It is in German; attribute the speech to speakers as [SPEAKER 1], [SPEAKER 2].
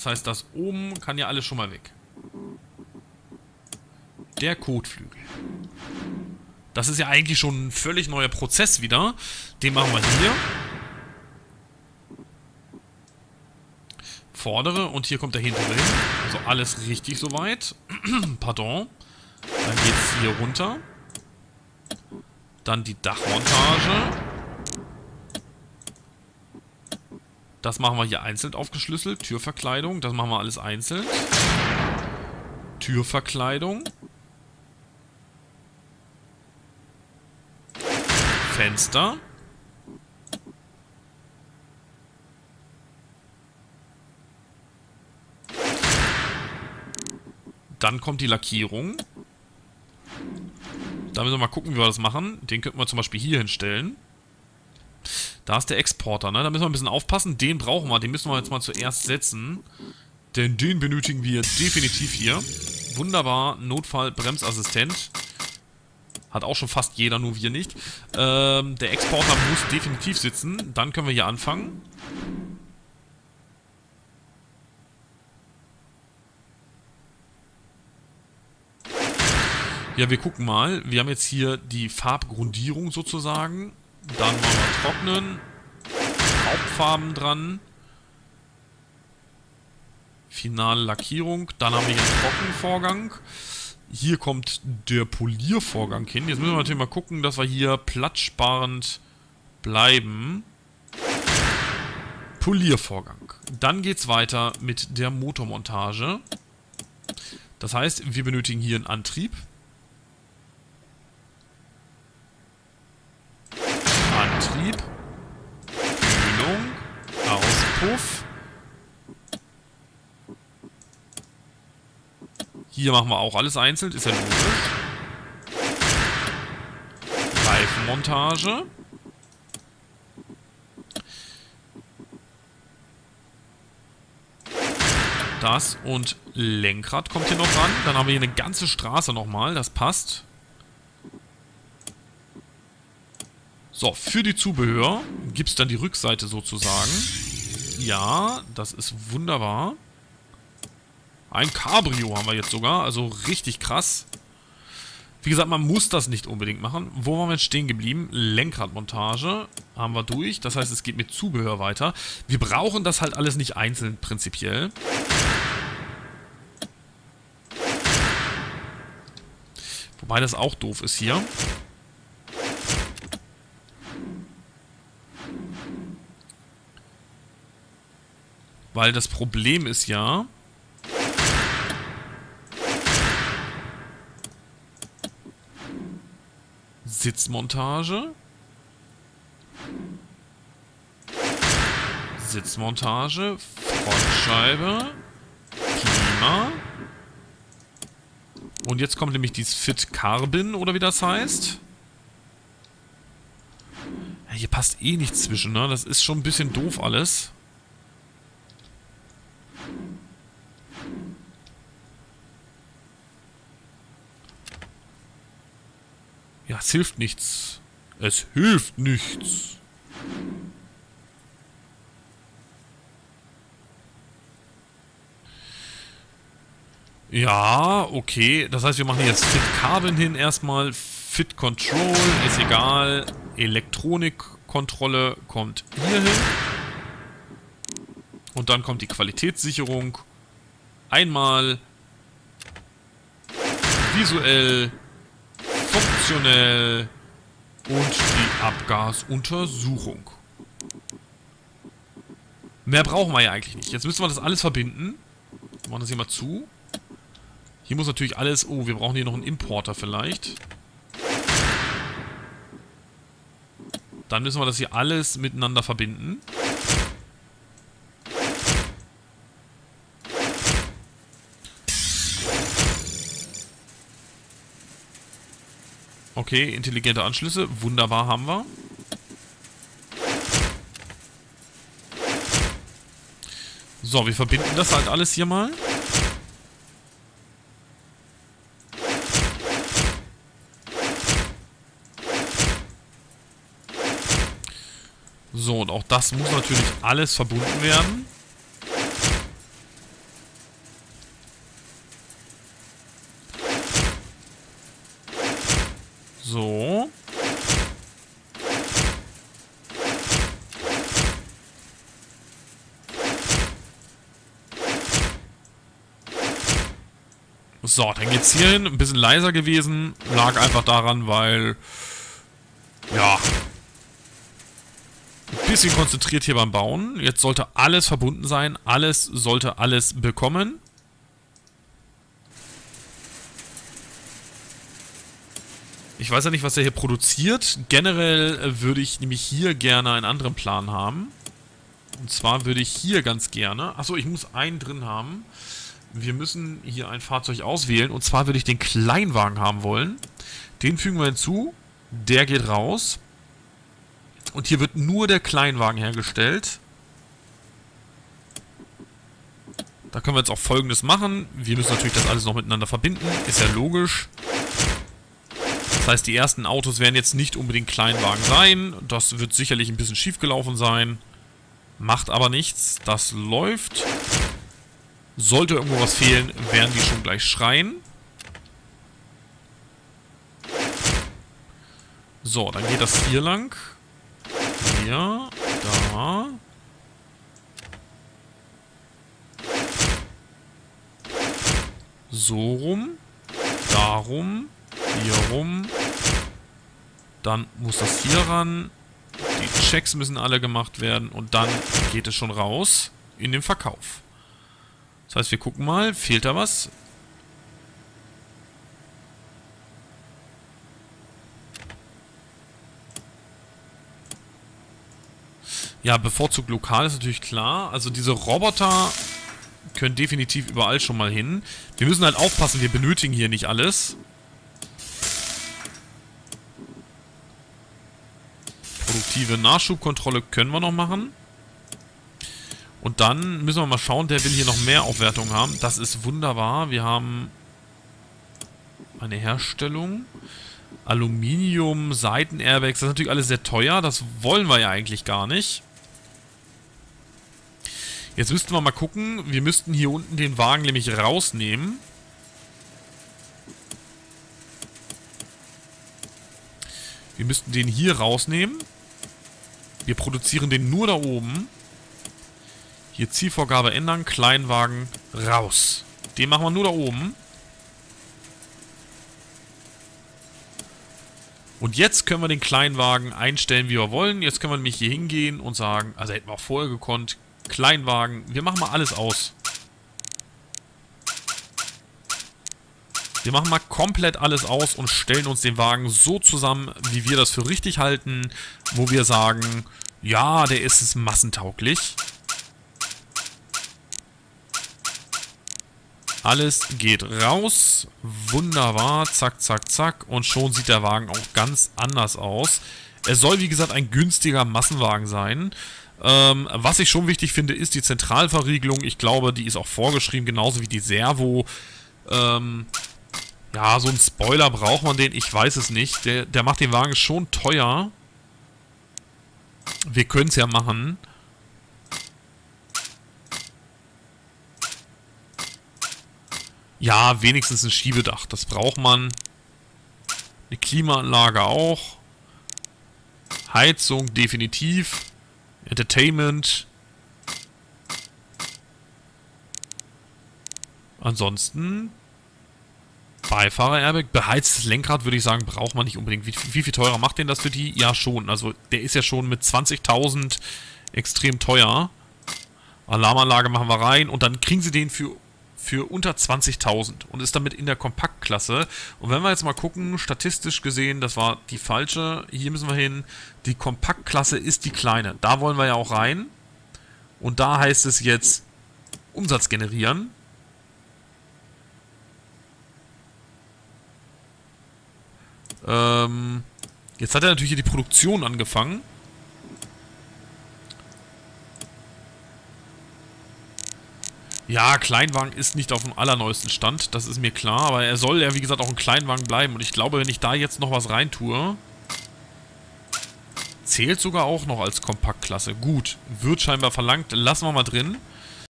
[SPEAKER 1] Das heißt, das oben kann ja alles schon mal weg. Der Kotflügel. Das ist ja eigentlich schon ein völlig neuer Prozess wieder. Den machen wir hier. Vordere und hier kommt der hintere hin. Also alles richtig soweit. Pardon. Dann geht es hier runter. Dann die Dachmontage. Das machen wir hier einzeln aufgeschlüsselt. Türverkleidung, das machen wir alles einzeln. Türverkleidung. Fenster. Dann kommt die Lackierung. Da müssen wir mal gucken, wie wir das machen. Den könnten wir zum Beispiel hier hinstellen. Da ist der Exporter, ne? Da müssen wir ein bisschen aufpassen. Den brauchen wir. Den müssen wir jetzt mal zuerst setzen. Denn den benötigen wir definitiv hier. Wunderbar. Notfall-Bremsassistent. Hat auch schon fast jeder, nur wir nicht. Ähm, der Exporter muss definitiv sitzen. Dann können wir hier anfangen. Ja, wir gucken mal. Wir haben jetzt hier die Farbgrundierung sozusagen. Dann machen wir trocknen. Hauptfarben dran. Finale Lackierung. Dann haben wir hier einen Trockenvorgang. Hier kommt der Poliervorgang hin. Jetzt müssen wir natürlich mal gucken, dass wir hier platzsparend bleiben. Poliervorgang. Dann geht es weiter mit der Motormontage. Das heißt, wir benötigen hier einen. Antrieb. Auspuff. Hier machen wir auch alles einzeln, ist ja logisch. Reifenmontage. Das und Lenkrad kommt hier noch ran. Dann haben wir hier eine ganze Straße nochmal, das passt. So, für die Zubehör gibt es dann die Rückseite sozusagen. Ja, das ist wunderbar. Ein Cabrio haben wir jetzt sogar, also richtig krass. Wie gesagt, man muss das nicht unbedingt machen. Wo waren wir jetzt stehen geblieben? Lenkradmontage haben wir durch. Das heißt, es geht mit Zubehör weiter. Wir brauchen das halt alles nicht einzeln prinzipiell. Wobei das auch doof ist hier. Weil das Problem ist ja... Sitzmontage. Sitzmontage. Frontscheibe. Klima. Und jetzt kommt nämlich dieses Fit Carbon, oder wie das heißt. Ja, hier passt eh nichts zwischen, ne? Das ist schon ein bisschen doof alles. Ja, es hilft nichts. Es hilft nichts. Ja, okay. Das heißt, wir machen jetzt Fit Carbon hin erstmal. Fit Control ist egal. Elektronikkontrolle kommt hier hin. Und dann kommt die Qualitätssicherung. Einmal visuell, funktionell und die Abgasuntersuchung. Mehr brauchen wir ja eigentlich nicht. Jetzt müssen wir das alles verbinden. Wir machen das hier mal zu. Hier muss natürlich alles... Oh, wir brauchen hier noch einen Importer vielleicht. Dann müssen wir das hier alles miteinander verbinden. Okay, intelligente Anschlüsse. Wunderbar haben wir. So, wir verbinden das halt alles hier mal. So, und auch das muss natürlich alles verbunden werden. So, dann geht's hier hin. Ein bisschen leiser gewesen. Lag einfach daran, weil... Ja. Ein bisschen konzentriert hier beim Bauen. Jetzt sollte alles verbunden sein. Alles sollte alles bekommen. Ich weiß ja nicht, was er hier produziert. Generell äh, würde ich nämlich hier gerne einen anderen Plan haben. Und zwar würde ich hier ganz gerne... Achso, ich muss einen drin haben. Wir müssen hier ein Fahrzeug auswählen. Und zwar würde ich den Kleinwagen haben wollen. Den fügen wir hinzu. Der geht raus. Und hier wird nur der Kleinwagen hergestellt. Da können wir jetzt auch folgendes machen. Wir müssen natürlich das alles noch miteinander verbinden. Ist ja logisch. Das heißt, die ersten Autos werden jetzt nicht unbedingt Kleinwagen sein. Das wird sicherlich ein bisschen schief gelaufen sein. Macht aber nichts. Das läuft. Sollte irgendwo was fehlen, werden die schon gleich schreien. So, dann geht das hier lang. Hier, da. So rum. Darum. Hier rum. Dann muss das hier ran. Die Checks müssen alle gemacht werden. Und dann geht es schon raus in den Verkauf. Das heißt, wir gucken mal. Fehlt da was? Ja, bevorzugt lokal ist natürlich klar. Also diese Roboter können definitiv überall schon mal hin. Wir müssen halt aufpassen, wir benötigen hier nicht alles. Produktive Nachschubkontrolle können wir noch machen. Und dann müssen wir mal schauen, der will hier noch mehr Aufwertung haben. Das ist wunderbar. Wir haben eine Herstellung. Aluminium, Seitenairbags, das ist natürlich alles sehr teuer. Das wollen wir ja eigentlich gar nicht. Jetzt müssten wir mal gucken. Wir müssten hier unten den Wagen nämlich rausnehmen. Wir müssten den hier rausnehmen. Wir produzieren den nur da oben. Hier Zielvorgabe ändern, Kleinwagen raus. Den machen wir nur da oben. Und jetzt können wir den Kleinwagen einstellen, wie wir wollen. Jetzt können wir nämlich hier hingehen und sagen, also hätten wir auch vorher gekonnt, Kleinwagen, wir machen mal alles aus. Wir machen mal komplett alles aus und stellen uns den Wagen so zusammen, wie wir das für richtig halten, wo wir sagen, ja, der ist es massentauglich. Alles geht raus. Wunderbar. Zack, zack, zack. Und schon sieht der Wagen auch ganz anders aus. Er soll, wie gesagt, ein günstiger Massenwagen sein. Ähm, was ich schon wichtig finde, ist die Zentralverriegelung. Ich glaube, die ist auch vorgeschrieben, genauso wie die Servo. Ähm, ja, so ein Spoiler braucht man den. Ich weiß es nicht. Der, der macht den Wagen schon teuer. Wir können es ja machen. Ja, wenigstens ein Schiebedach. Das braucht man. Eine Klimaanlage auch. Heizung definitiv. Entertainment. Ansonsten Beifahrer-Airbag. Beheiztes Lenkrad würde ich sagen, braucht man nicht unbedingt. Wie, wie, viel teurer macht denn das für die? Ja, schon. Also der ist ja schon mit 20.000 extrem teuer. Alarmanlage machen wir rein und dann kriegen sie den für für unter 20.000 und ist damit in der Kompaktklasse. Und wenn wir jetzt mal gucken, statistisch gesehen, das war die falsche, hier müssen wir hin, die Kompaktklasse ist die kleine. Da wollen wir ja auch rein. Und da heißt es jetzt Umsatz generieren. Ähm, jetzt hat er natürlich hier die Produktion angefangen. Ja, Kleinwagen ist nicht auf dem allerneuesten Stand, das ist mir klar, aber er soll ja wie gesagt auch ein Kleinwagen bleiben und ich glaube, wenn ich da jetzt noch was rein tue, zählt sogar auch noch als Kompaktklasse. Gut, wird scheinbar verlangt, lassen wir mal drin.